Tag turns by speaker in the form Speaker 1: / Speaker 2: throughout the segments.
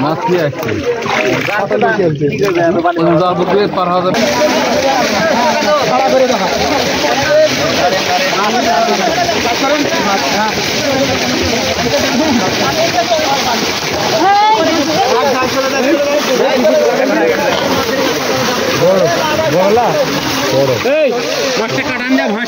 Speaker 1: Maskeyi açtı. Imzalıklı parhazır. বড় বড়লা বড়
Speaker 2: এই মাছটা কাটান
Speaker 3: যা ভাঁস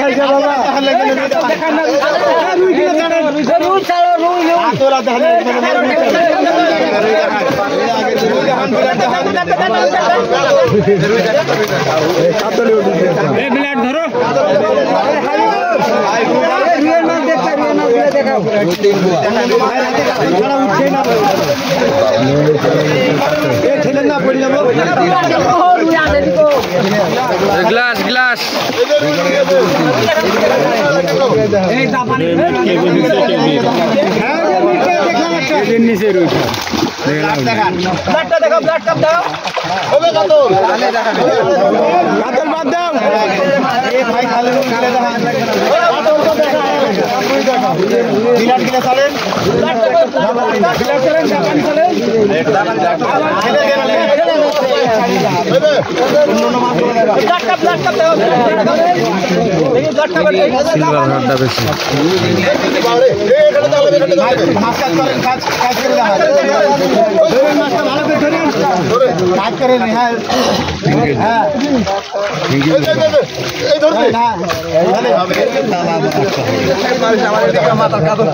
Speaker 3: খাইছে বাবা
Speaker 2: ভারতের সরকার ধরো দেখাও
Speaker 1: গ্লাস গ্লাস
Speaker 2: নিচে রয়েছে
Speaker 1: সিলভার ঘাটটা বেশি
Speaker 2: মাথার কাদর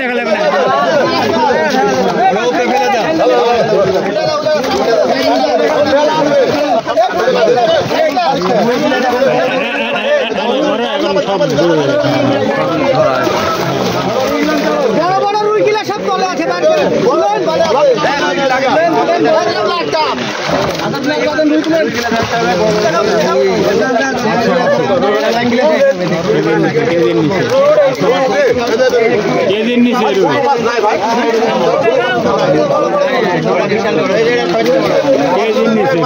Speaker 2: দেখা লাগবে
Speaker 3: বড় বড় রুইগুলা সব তলে আছে বলেন
Speaker 2: কেদিন নিচে